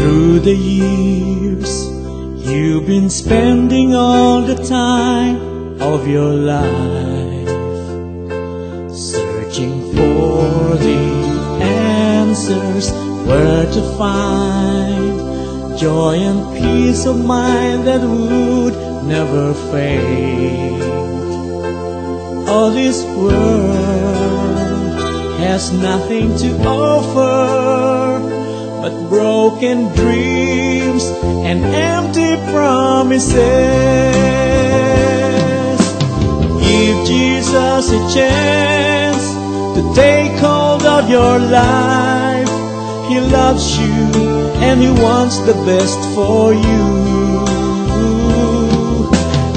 Through the years, you've been spending all the time of your life searching for the answers where to find joy and peace of mind that would never fade. All this world has nothing to offer but broken dreams and empty promises. Give Jesus a chance to take hold of your life. He loves you and He wants the best for you.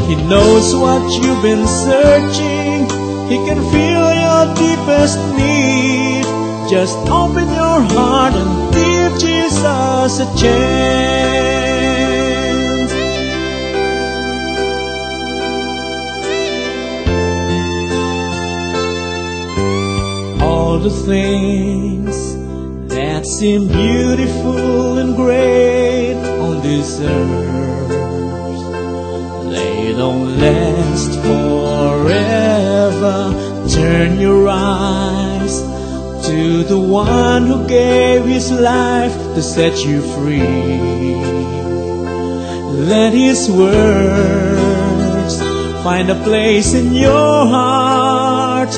He knows what you've been searching. He can feel your deepest need. Just open your heart and give Jesus a chance. All the things that seem beautiful and great on this earth, they don't last forever. Turn your eyes to the one who gave his life to set you free. Let his words find a place in your heart.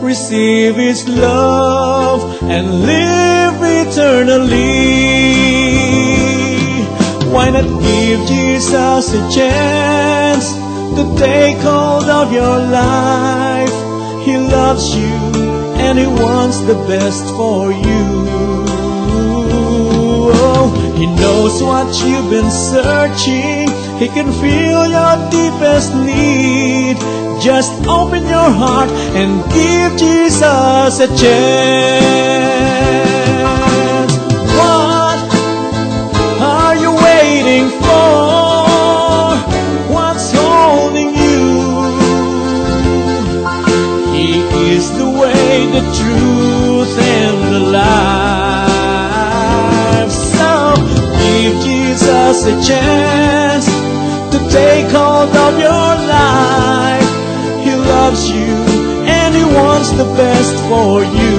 Receive his love and live eternally. Why not give Jesus a chance to take hold of your life? He loves you and He wants the best for you. Oh, he knows what you've been searching. He can feel your deepest need. Just open your heart and give Jesus a chance. The truth, and the life. So give Jesus a chance to take hold of your life. He loves you and He wants the best for you.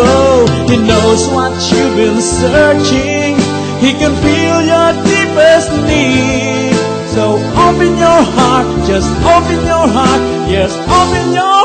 Oh, He knows what you've been searching. He can feel your deepest need. So open your heart, just open your heart, yes, open your